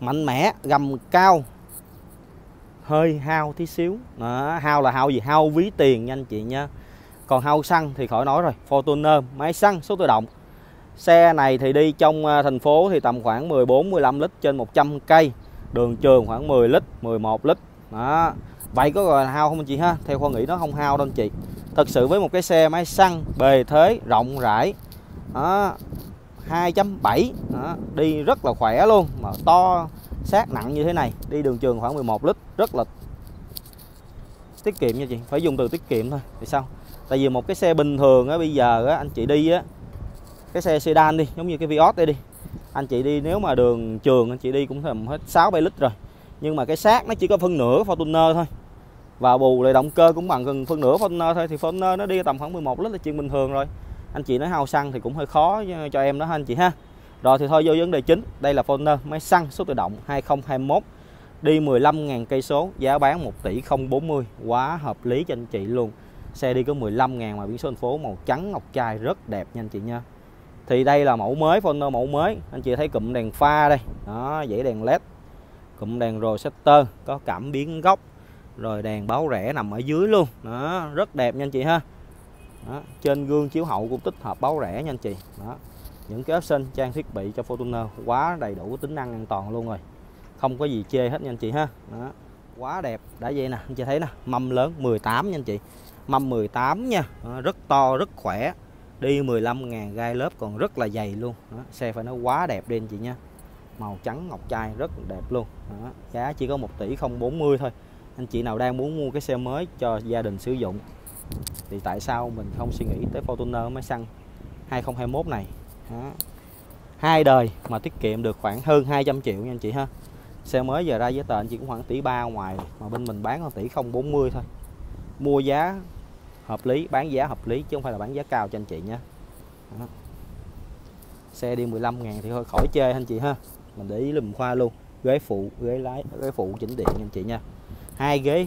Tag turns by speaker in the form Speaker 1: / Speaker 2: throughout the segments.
Speaker 1: mạnh mẽ gầm cao hơi hao tí xíu. Đó, hao là hao gì? Hao ví tiền nha anh chị nha. Còn hao xăng thì khỏi nói rồi Fortuner máy xăng số tự động. Xe này thì đi trong à, thành phố thì tầm khoảng 14 15 lít trên 100 cây. Đường trường khoảng 10 lít 11 lít. Đó vậy có gọi là hao không anh chị ha? Theo khoa nghĩ nó không hao đâu anh chị. Thật sự với một cái xe máy xăng bề thế rộng rãi. Đó 2.7 đi rất là khỏe luôn, mà to, sát nặng như thế này, đi đường trường khoảng 11 lít, rất là tiết kiệm nha chị, phải dùng từ tiết kiệm thôi, thì sao? Tại vì một cái xe bình thường á, bây giờ á, anh chị đi á, cái xe sedan đi, giống như cái Vios đây đi, anh chị đi nếu mà đường trường, anh chị đi cũng tầm hết 6 7 lít rồi, nhưng mà cái xác nó chỉ có phân nửa Fortuner thôi, và bù lại động cơ cũng bằng gần phân nửa Fortuner thôi, thì Fortuner nó đi tầm khoảng 11 lít là chuyện bình thường rồi anh chị nói hao xăng thì cũng hơi khó cho em đó anh chị ha. Rồi thì thôi, vô vấn đề chính. Đây là Fortuner máy xăng, số tự động 2021 đi 15.000 cây số, giá bán 1 tỷ 040 quá hợp lý cho anh chị luôn. Xe đi có 15.000 mà biển số thành phố màu trắng, ngọc trai, rất đẹp nha anh chị nha. Thì đây là mẫu mới Fortuner mẫu mới. Anh chị thấy cụm đèn pha đây. Đó, dãy đèn led. Cụm đèn rosetter có cảm biến góc. Rồi đèn báo rẽ nằm ở dưới luôn. Đó, rất đẹp nha anh chị ha đó. trên gương chiếu hậu cũng tích hợp báo rẽ nha anh chị đó, những cái option trang thiết bị cho Fortuner quá đầy đủ tính năng an toàn luôn rồi không có gì chê hết nha anh chị ha đó. quá đẹp đã vậy nè, anh chị thấy nè, mâm lớn 18 nha anh chị mâm 18 nha đó. rất to, rất khỏe đi 15.000 gai lớp còn rất là dày luôn đó. xe phải nói quá đẹp đi anh chị nha màu trắng ngọc trai rất đẹp luôn đó. giá chỉ có 1 tỷ 040 thôi anh chị nào đang muốn mua cái xe mới cho gia đình sử dụng thì tại sao mình không suy nghĩ tới Fortuner máy xăng 2021 này? Đó. hai đời mà tiết kiệm được khoảng hơn 200 triệu nha anh chị ha. Xe mới giờ ra giấy tờ anh chị cũng khoảng tỷ ba ngoài, mà bên mình bán còn tỷ 040 thôi. Mua giá hợp lý, bán giá hợp lý chứ không phải là bán giá cao cho anh chị nhé đó. xe đi 15 ngàn thì thôi, khỏi chơi anh chị ha. Mình để ý lùm khoa luôn. Ghế phụ, ghế lái, ghế phụ chỉnh điện nha anh chị nha. Hai ghế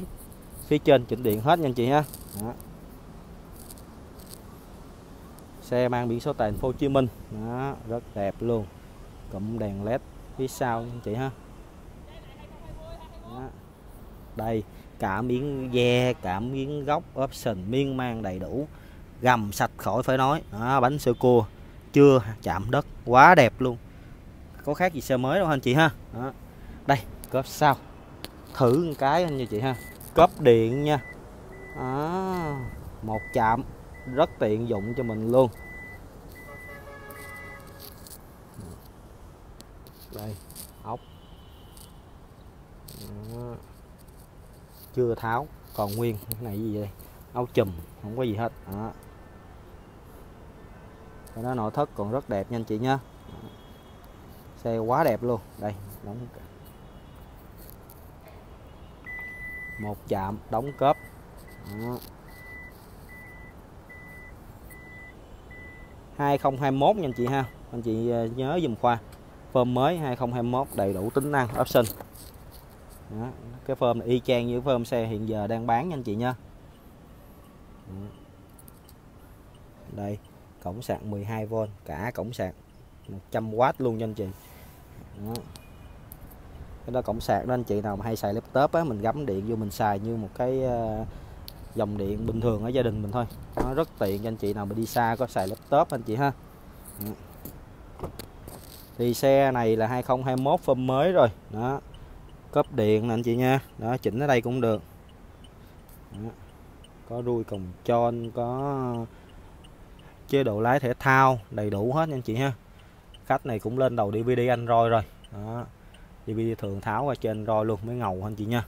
Speaker 1: phía trên chỉnh điện hết nha anh chị ha. Đó xe mang biển số thành phố Hồ Chí Minh. Đó rất đẹp luôn. Cụm đèn led phía sau anh chị ha. Đó. đây cả miếng ve cả miếng góc option miên man đầy đủ gầm sạch khỏi phải nói. Đó, bánh sơ cua chưa chạm đất quá đẹp luôn. Có khác gì xe mới đâu anh chị ha? Đó. đây cốp sau. Thử một cái anh như chị ha. Cốp điện nha. Đó. một chạm rất tiện dụng cho mình luôn. Đây ốc. Đó. chưa tháo còn nguyên cái này gì đây áo chùm không có gì hết. Đó. Cái đó nội thất còn rất đẹp nha anh chị nhé, xe quá đẹp luôn. Đây đóng một chạm đóng cớp đó. 2021 nha anh chị ha. Anh chị ờ, nhớ dùm khoa. Phơm mới 2021 đầy đủ tính năng option. Đó. cái phơm này y chang như phơm xe hiện giờ đang bán nha anh chị nha. Đây cổng sạc 12V cả cổng sạc 100W luôn nha anh chị. Đó. cái đó cổng sạc đó anh chị nào mà hay xài laptop á mình gắm điện vô mình xài như một cái uh, dòng điện bình thường ở gia đình mình thôi. Nó rất tiện cho anh chị nào mà đi xa, có xài laptop anh chị ha. Ừ. Thì xe này là 2021 phơm mới rồi. Đó. Cấp điện nè anh chị nha. Đó, chỉnh ở đây cũng được. Đó. có đuôi còng tròn, có chế độ lái thể thao đầy đủ hết nha anh chị ha. Khách này cũng lên đầu DVD Android rồi. Đó. DVD thường tháo qua trên Android luôn, mới ngầu anh chị nha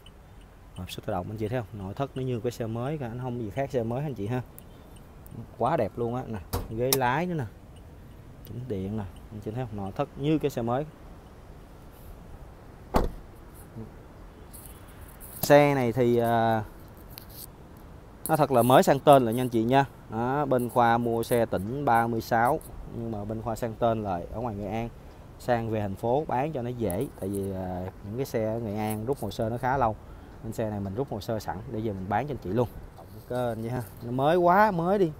Speaker 1: hộp số tự động anh chị thấy không? Nội thất nó như cái xe mới cả anh không gì khác xe mới anh chị ha? Quá đẹp luôn á nè ghế lái nữa nè chỉnh điện nè anh chị thấy không? Nội thất như cái xe mới. Xe này thì uh, nó thật là mới sang tên là nha anh chị nha. Đó, bên khoa mua xe tỉnh 36 nhưng mà bên khoa sang tên lại ở ngoài Nghệ An. Sang về thành phố bán cho nó dễ tại vì uh, những cái xe ở Nghệ An rút hồ sơ nó khá lâu bên xe này mình rút hồ sơ sẵn để giờ mình bán cho anh chị luôn. Kênh vậy ha nó mới quá mới đi.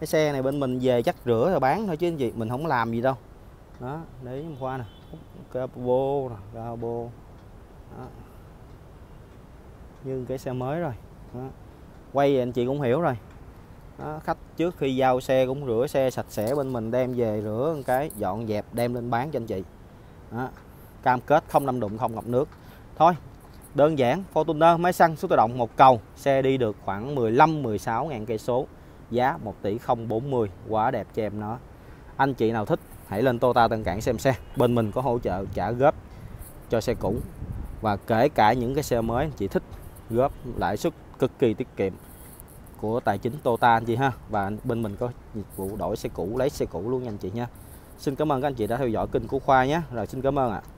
Speaker 1: Cái xe này bên mình về chắc rửa rồi bán thôi chứ anh chị mình không làm gì đâu. Đó đấy, hôm qua nè capo nè capo như cái xe mới rồi. Đó. quay anh chị cũng hiểu rồi. Đó. khách trước khi giao xe cũng rửa xe sạch sẽ bên mình đem về rửa một cái dọn dẹp đem lên bán cho anh chị. Đó. cam kết không năm đụng không ngập nước. Thôi đơn giản, Fortuner, máy xăng, số tự động, một cầu. Xe đi được khoảng 15 16 ngàn cây số. Giá 1 tỷ 040 quá đẹp cho em nó. Anh chị nào thích, hãy lên Toyota Tân Cảng xem xe. Bên mình có hỗ trợ trả góp cho xe cũ. Và kể cả những cái xe mới, anh chị thích, góp lãi suất cực kỳ tiết kiệm của tài chính Toyota, anh chị ha. Và bên mình có dịch vụ đổi xe cũ, lấy xe cũ luôn nha anh chị nha. Xin cảm ơn các anh chị đã theo dõi kênh của Khoa nhé. Rồi xin cảm ơn ạ. à.